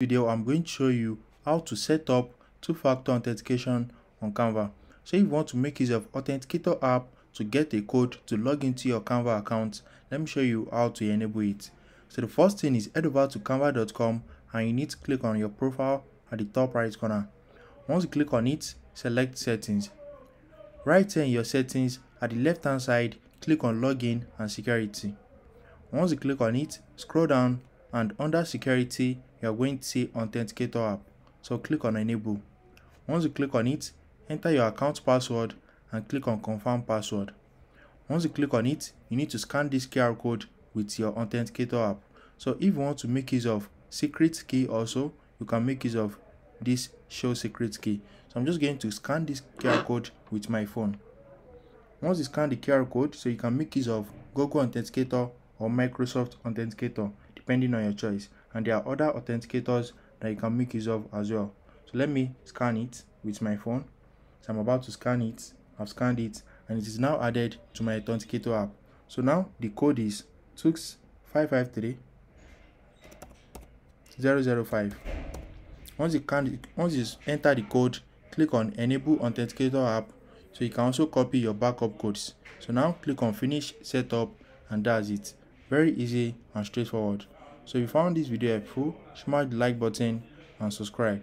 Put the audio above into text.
video i'm going to show you how to set up two-factor authentication on canva. So if you want to make use of authenticator app to get a code to log into your canva account let me show you how to enable it. So the first thing is head over to canva.com and you need to click on your profile at the top right corner. Once you click on it select settings. Right here in your settings at the left hand side click on login and security. Once you click on it scroll down and under security you are going to see authenticator app. So click on enable. Once you click on it enter your account password and click on confirm password. Once you click on it you need to scan this qr code with your authenticator app. So if you want to make use of secret key also you can make use of this show secret key. So i'm just going to scan this qr code with my phone. Once you scan the qr code so you can make use of google authenticator or microsoft authenticator depending on your choice and there are other authenticators that you can make use of as well. So let me scan it with my phone. So i'm about to scan it. I've scanned it and it is now added to my authenticator app. So now the code is tux 553 005 once you can once you enter the code click on enable authenticator app. So you can also copy your backup codes. So now click on finish setup and that's it. Very easy and straightforward so if you found this video helpful smash the like button and subscribe